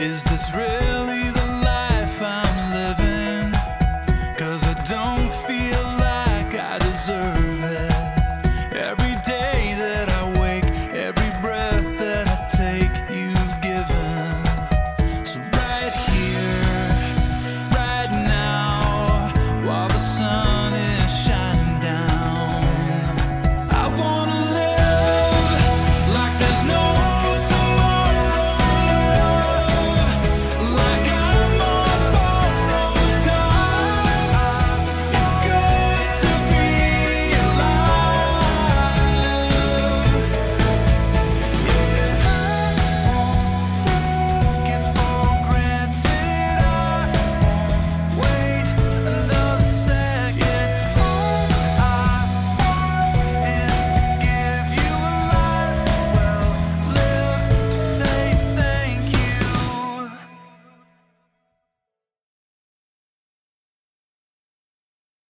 Is this real?